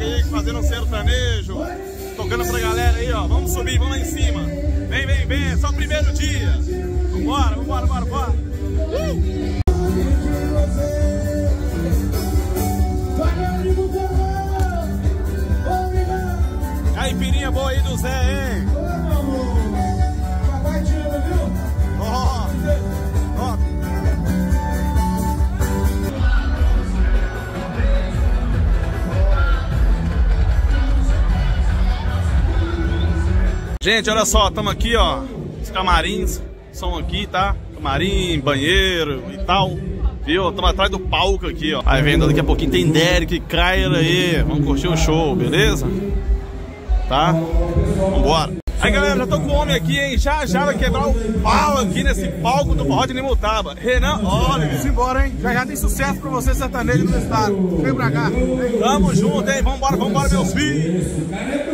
Aí, fazendo um sertanejo, tocando pra galera aí, ó. Vamos subir, vamos lá em cima. Vem, vem, vem, é só o primeiro dia. Vambora, vambora, bora, bora. Caipirinha Gente, olha só, estamos aqui, ó. Os camarins são aqui, tá? Camarim, banheiro e tal. Viu? Estamos atrás do palco aqui, ó. Aí vendo daqui a pouquinho tem Derek, Kyra aí. Vamos curtir o show, beleza? Tá? Vambora. Aí galera, já tô com o homem aqui, hein? Já já vai quebrar o pau aqui nesse palco do Forró de Nimutaba. Renan Oliver. Simbora, hein? Já já tem sucesso pra você, sertanejo do estado. Vem pra cá. Tamo junto, hein? Vambora, vambora, meus filhos.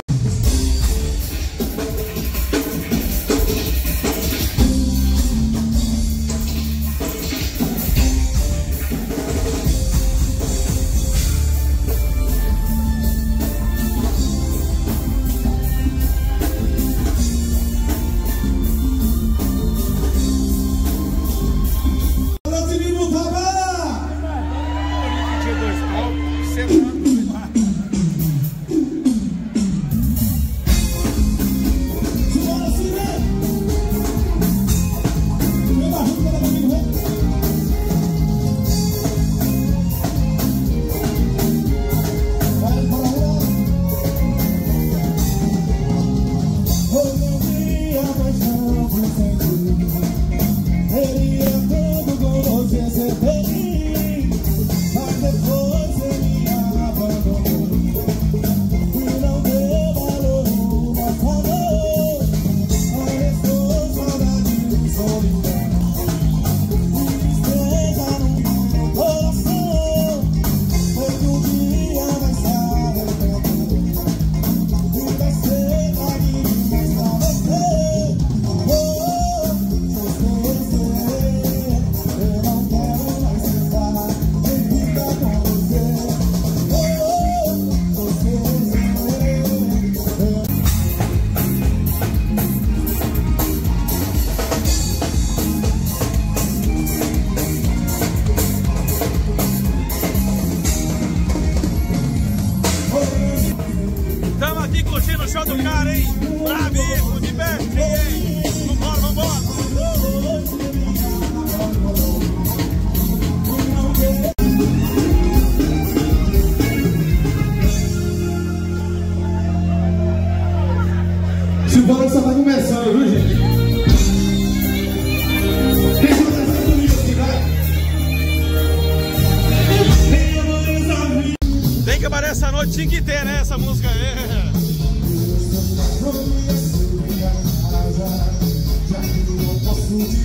Thank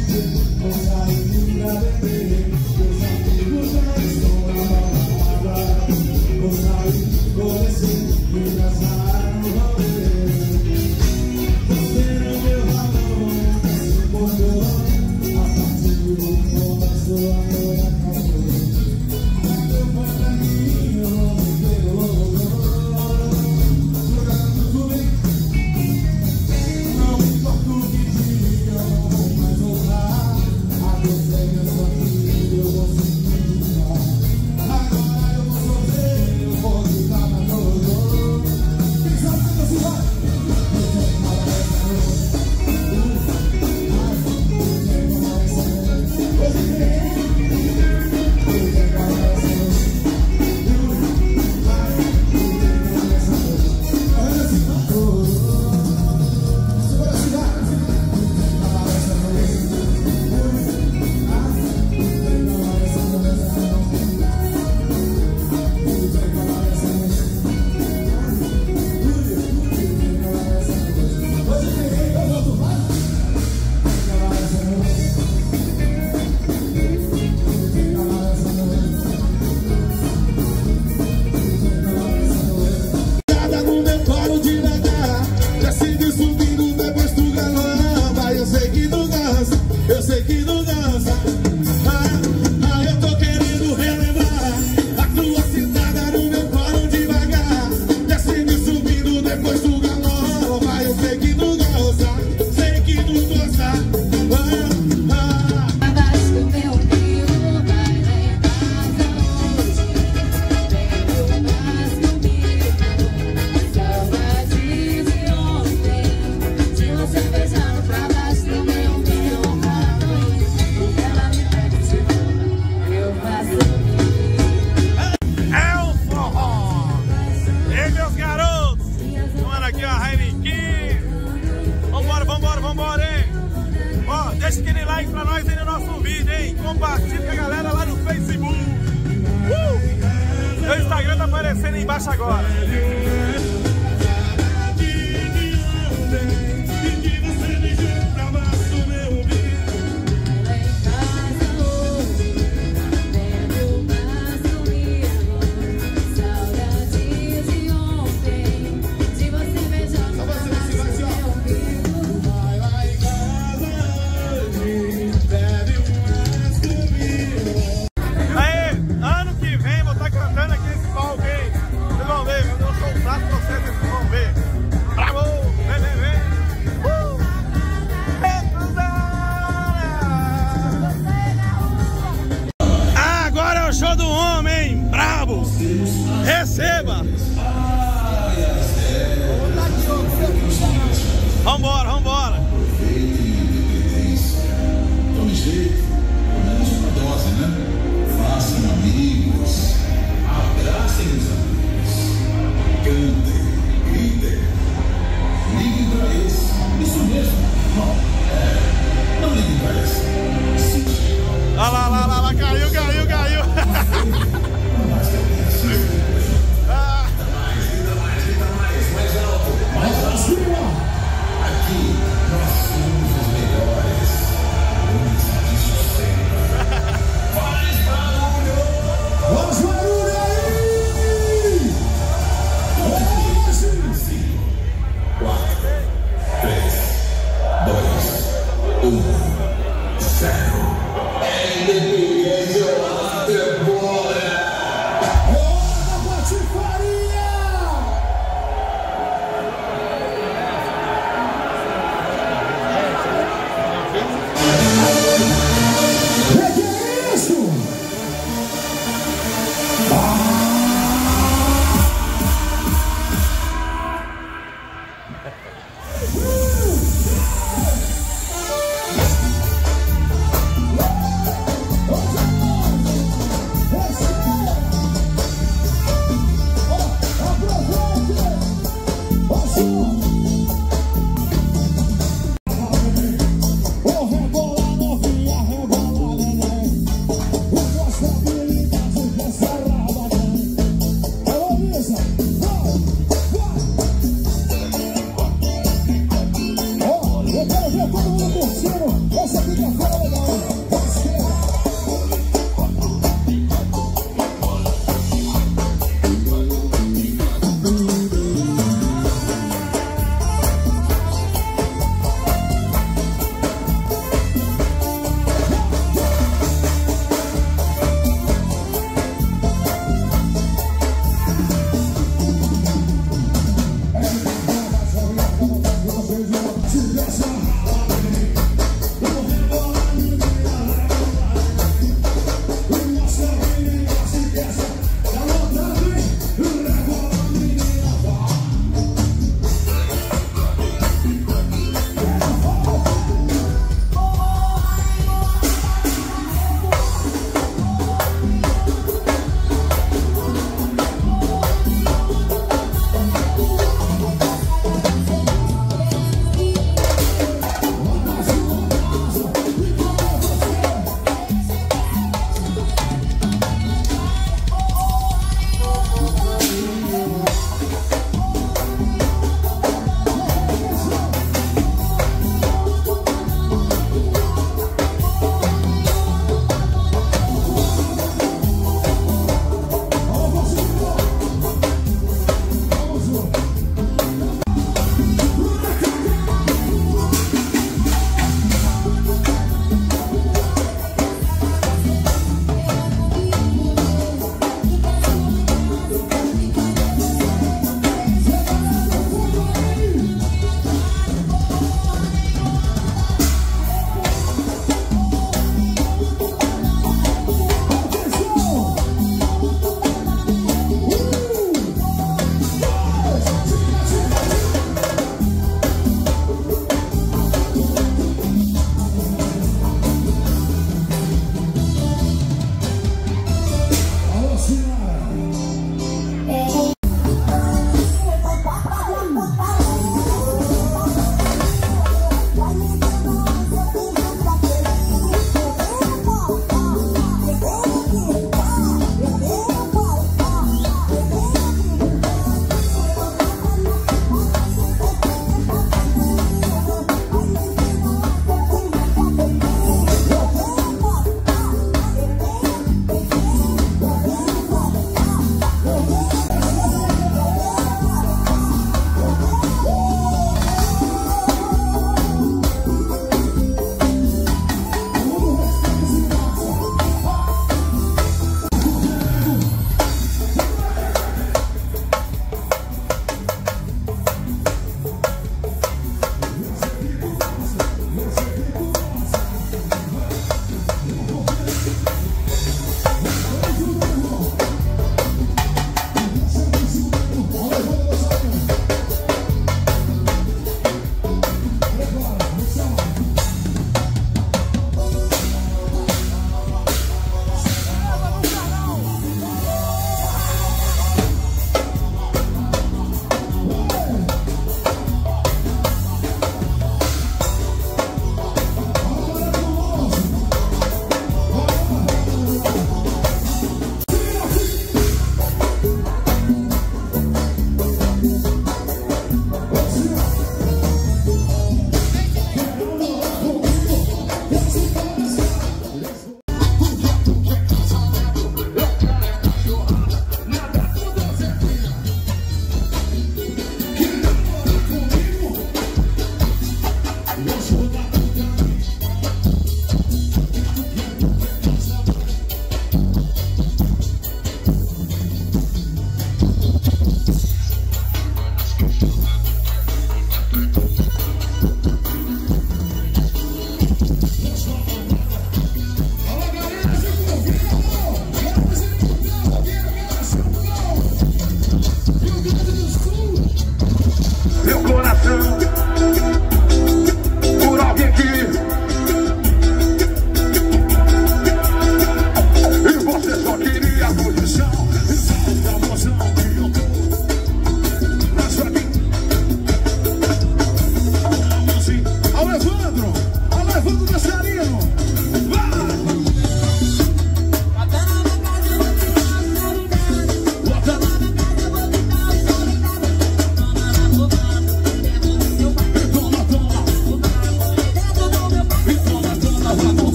you.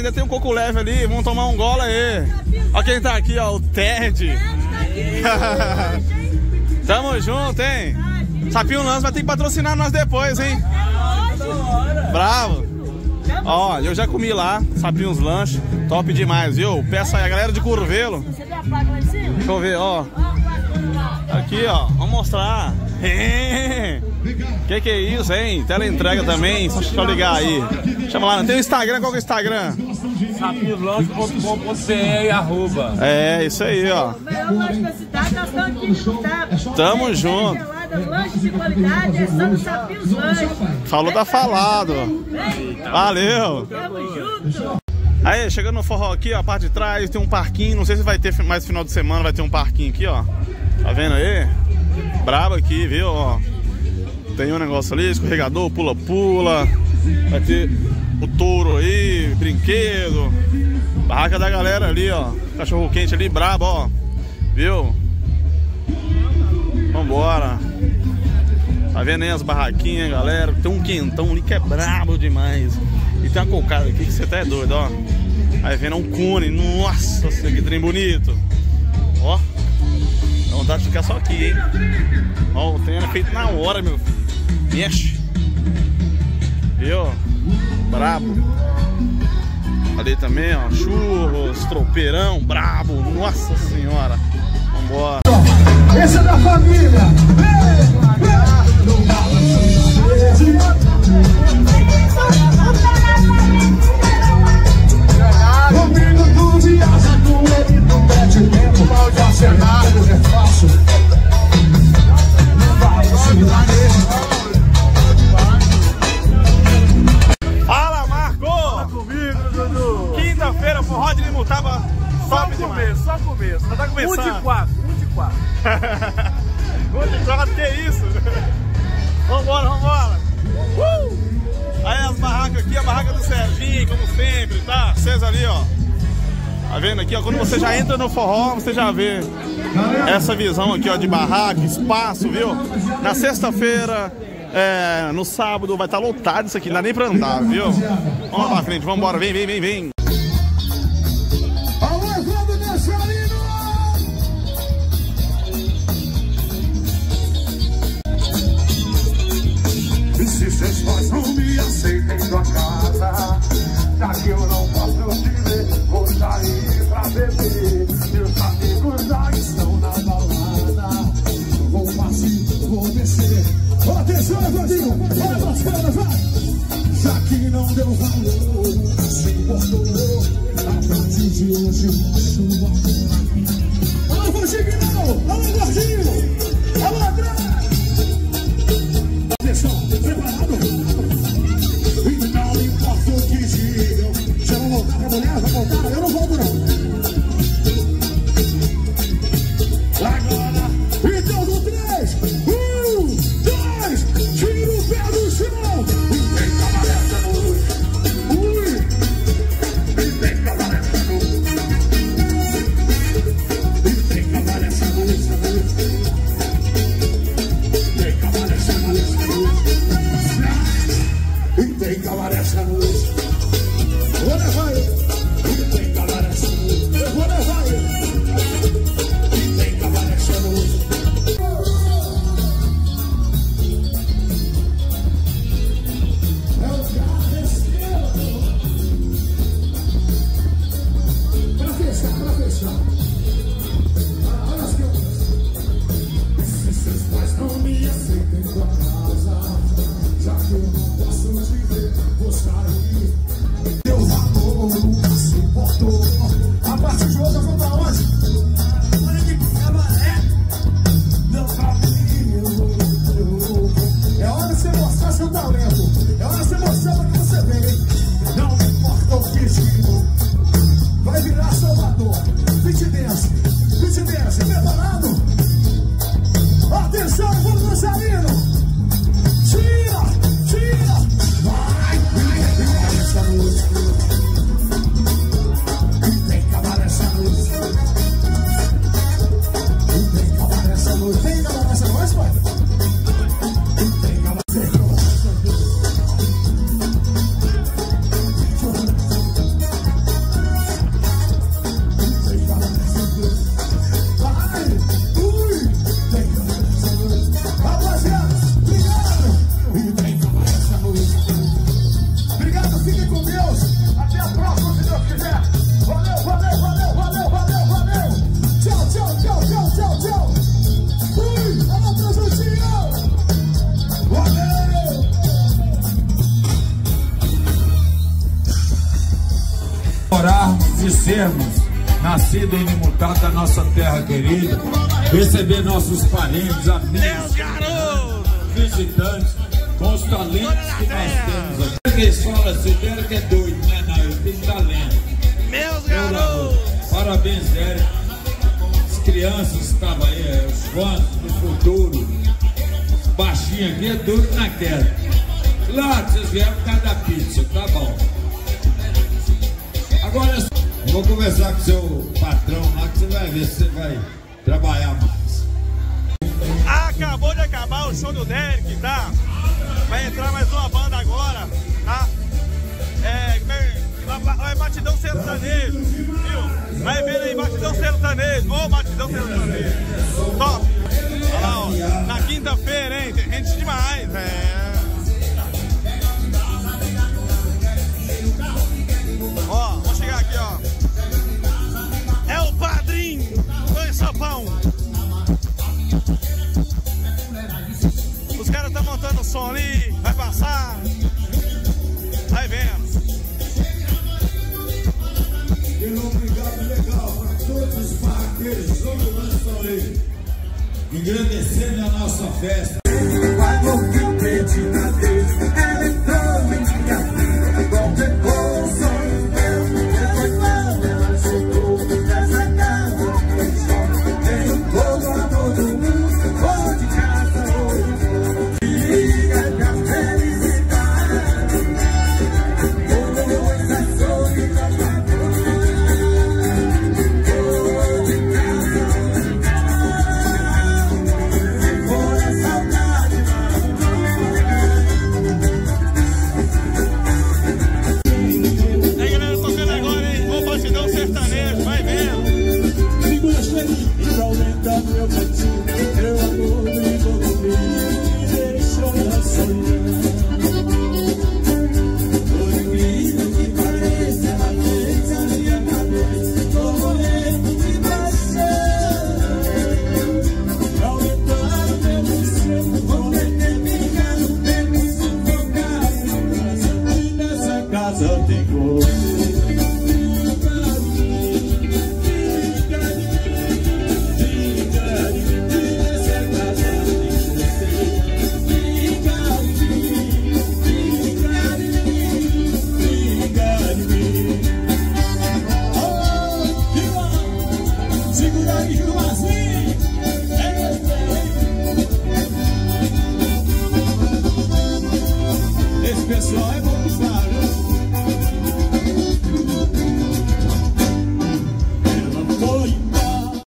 Ainda tem um coco leve ali. Vamos tomar um golo aí. Ó quem tá aqui, ó, o Ted. Tamo junto, hein? Sapinho Lanche vai ter que patrocinar nós depois, hein? Bravo. Ó, eu já comi lá, Sapinhos Lanche, top demais, viu? Peça aí, a galera de Curvelo. Deixa eu ver, ó. Aqui, ó, vamos mostrar. Que que é isso, hein? Tela entrega também, deixa eu ligar aí. Chama lá, tem o Instagram, qual que é o Instagram? Arroba. É, isso aí, ó. O melhor lanche da cidade, nós estamos aqui no Gustavo. Tamo junto. Lanches de qualidade, é só no Sapinhos Lanches. Falou, tá falado. Valeu. tamo junto. Aí, chegando no forró aqui, ó, a parte de trás tem um parquinho. Não sei se vai ter mais final de semana, vai ter um parquinho aqui, ó. Tá vendo aí? Brabo aqui, viu? Ó. Tem um negócio ali, escorregador, pula-pula. Vai ter o touro aí, brinquedo. Barraca da galera ali, ó. Cachorro quente ali, brabo, ó. Viu? Vambora. Tá vendo aí as barraquinhas, galera? Tem um quentão ali que é brabo demais. E tem uma cocada aqui que você tá é doido, ó. Aí vendo um cone. Nossa, que trem bonito. Ó. Dá vontade de ficar só aqui, hein? Ó, o trem era feito na hora, meu filho. Mexe. Viu? Brabo. Ali também, ó. Churros, tropeirão, brabo. Nossa senhora. Vambora. Esse é da família. Comigo você já entra no forró, você já vê essa visão aqui, ó, de barraca, espaço, viu? Na sexta-feira, é, no sábado, vai estar lotado isso aqui, não dá nem pra andar, viu? Vamos lá frente, vambora, vem, vem, vem, vem. Dançarino! E se seus pais não me aceitem tua casa, já que eu não posso não deu valor, se importou. A partir de hoje, sua Alô, Vandignão! Alô, Fique com Deus. Até a próxima, se Deus quiser. Valeu, valeu, valeu, valeu, valeu, valeu. Tchau, tchau, tchau, tchau, tchau, tchau. Fui, ela transmitiu. Valeu. orarmos e sermos nascido e imutado da nossa terra querida, receber nossos parentes, amigos, visitantes com os talentos que nós temos aqui. Eles falam assim, o Derek é doido, né? Não, ele tem talento. Meus garotos! Parabéns, Derek. As crianças que estavam aí, é, os fãs do futuro, os baixinhos aqui, é duro na queda. Claro que vocês vieram por causa da pizza, tá bom. Agora eu vou conversar com o seu patrão lá que você vai ver se você vai trabalhar mais. Acabou de acabar o show do Derek, tá? Vai entrar mais uma banda agora, tá? É, é, é Batidão Sertanejo, viu? Vai vendo aí, Batidão Sertanejo, ô Batidão Sertanejo. Top! Olha lá, ó, na quinta-feira, hein? Tem gente demais, é. Ó, vamos chegar aqui, ó. É o padrinho do ensopão. Som ali, vai passar. Vai vendo. E obrigado legal para todos os parqueiros, todo o lançamento. Engrandecendo a nossa festa.